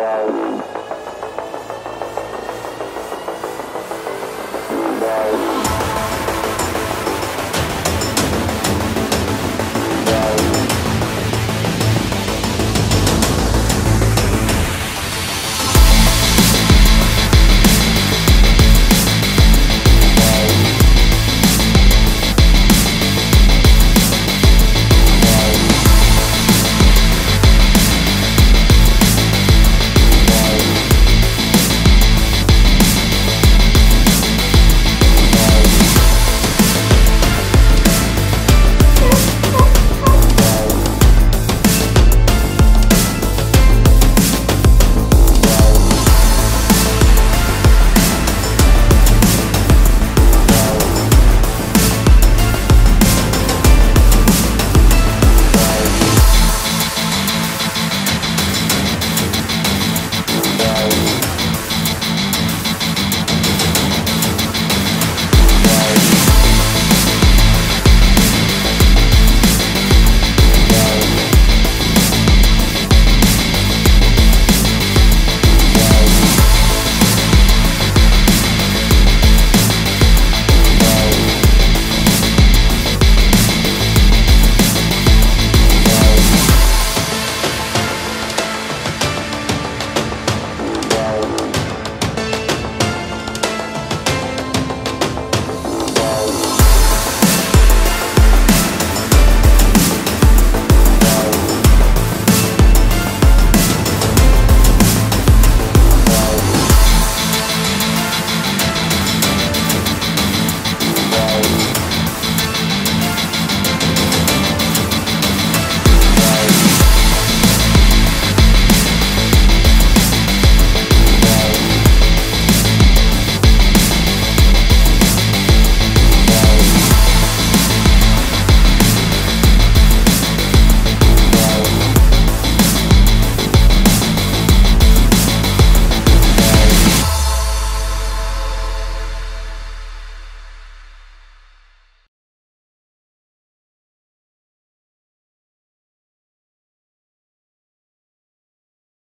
well.